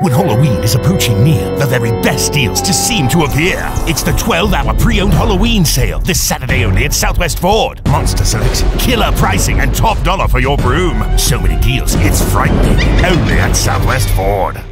When Halloween is approaching near, the very best deals just seem to appear. It's the 12 hour pre owned Halloween sale this Saturday only at Southwest Ford. Monster selection, killer pricing, and top dollar for your broom. So many deals, it's frightening. Only at Southwest Ford.